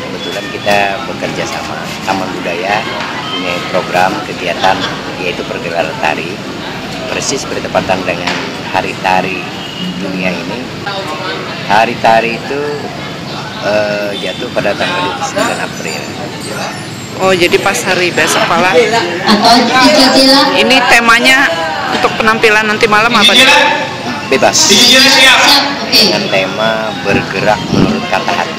kebetulan kita bekerja sama Taman Budaya punya program kegiatan yaitu pergelaran tari persis bertepatan dengan Hari Tari dunia ini. Hari Tari itu uh, jatuh pada tanggal 29 April. Oh, jadi pas hari besok malah. Ini temanya untuk penampilan nanti malam apa sih? Bebas. Dengan tema bergerak menurut kata hati.